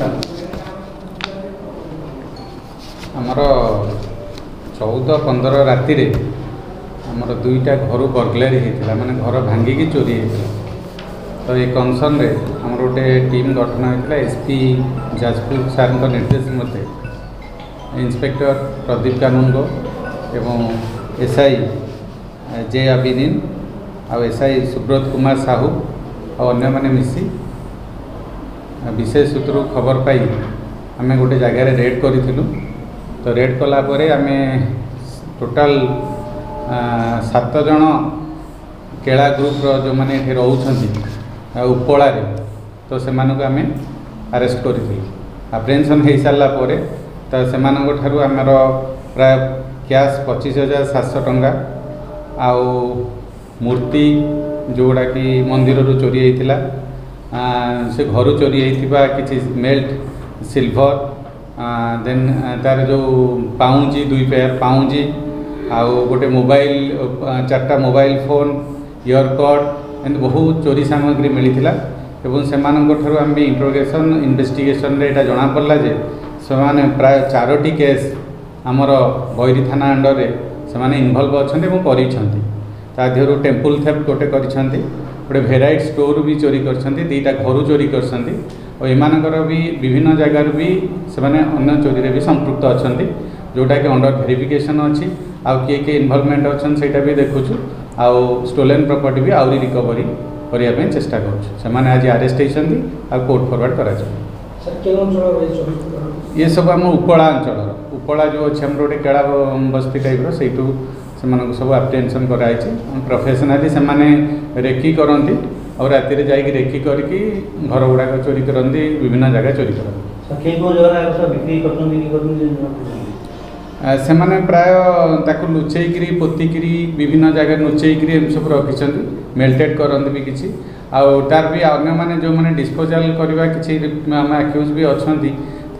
sir आमर चौदह पंदर राति आमर दुईटा घर बर्गलरी होता मैंने घर भांगिकी चोरी होता तो ये कनसर्न आम गोटे टीम गठन होता एसपी जाजपुर सार निर्देश मत इन्स्पेक्टर प्रदीप कानुनगो एवं एसआई जे आबिनीन आई सुब्रत कुमार साहू और अन्य मैंने मिसी ବିଶେଷ ସୂତ୍ରରୁ ଖବର ପାଇ ଆମେ ଗୋଟେ ଜାଗାରେ ରେଡ଼୍ କରିଥିଲୁ ତ ରେଡ଼୍ କଲା ପରେ ଆମେ ଟୋଟାଲ ସାତ ଜଣ କେଳା ଗ୍ରୁପ୍ର ଯେଉଁମାନେ ଏଠି ରହୁଛନ୍ତି ଉପଳାରେ ତ ସେମାନଙ୍କୁ ଆମେ ଆରେଷ୍ଟ କରିଥିଲୁ ଆପ୍ରେନ୍ସନ୍ ହୋଇସାରିଲା ପରେ ତ ସେମାନଙ୍କଠାରୁ ଆମର ପ୍ରାୟ କ୍ୟାସ୍ ପଚିଶ ହଜାର ସାତଶହ ଟଙ୍କା ଆଉ ମୂର୍ତ୍ତି ଯେଉଁଗୁଡ଼ାକି ମନ୍ଦିରରୁ ଚୋରି ହେଇଥିଲା ସେ ଘରୁ ଚୋରି ହେଇଥିବା କିଛି ମେଲ୍ଟ ସିଲଭର ଦେନ୍ ତା'ର ଯେଉଁ ପାଉଁଜି ଦୁଇ ପେୟାର ପାଉଁଜି ଆଉ ଗୋଟେ ମୋବାଇଲ ଚାରିଟା ମୋବାଇଲ ଫୋନ ଇୟର୍ କର୍ଡ଼ ଏମିତି ବହୁ ଚୋରି ସାମଗ୍ରୀ ମିଳିଥିଲା ଏବଂ ସେମାନଙ୍କଠାରୁ ଆମେ ଇଣ୍ଟରୋଗେସନ୍ ଇନଭେଷ୍ଟିଗେସନ୍ରେ ଏଇଟା ଜଣାପଡ଼ିଲା ଯେ ସେମାନେ ପ୍ରାୟ ଚାରୋଟି କେସ୍ ଆମର ବୈରୀ ଥାନା ଅଣ୍ଡରରେ ସେମାନେ ଇନଭଲ୍ଭ ଅଛନ୍ତି ଏବଂ କରିଛନ୍ତି ତା ଦେହରୁ ଟେମ୍ପୁଲ୍ ଥେପ୍ଟ ଗୋଟେ କରିଛନ୍ତି गोटे भेर स्टोर भी चोरी करा घर चोरी कर और भी विभिन्न जगार भी से चोरी में भी संप्रक्त अच्छा जोटा कि अंडर भेरिफिकेसन अच्छी आउ किए किए इनवलमेंट अच्छा भी देखु आउ स्टोलेन प्रपर्टी भी आहरी रिकवरी करने चेस्टा करें कोर्ट फरवर्ड कर ये सब आम उपला अंचल उपला जो अच्छे गोटे केड़ा बस्ती टाइप रही से सब आपटेनसन कराई प्रफेसनाली से रेकी करती और राति में जाकि घर गुड़ाक चोरी करती विभिन्न जगह चोरी करती से प्राय लुचेक पोतिक विभिन्न जगह लुचेक सब रखिंट मेल्टेड करते भी किसी आउ तार भी अगर मैंने जो मैंने डिस्पोजाल करवा किसी आम भी अच्छा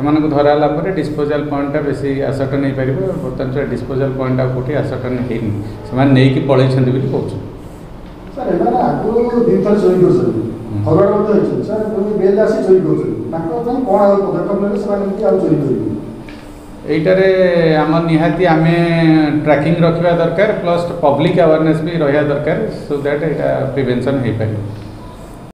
सेमान को धराला पर डिस्पोजाल पॉइंटा बेस आसर्टन हो पार बर्तन सारा डिस्पोजाल पॉइंट कौटी आसर्टन है से पलैंट भी यार आम निहाती आम ट्राकिंग रखा दरकार प्लस पब्लिक आवेरने भी रहा दरकार सो दैट यहाँ प्रिभेनसन हो पार्टी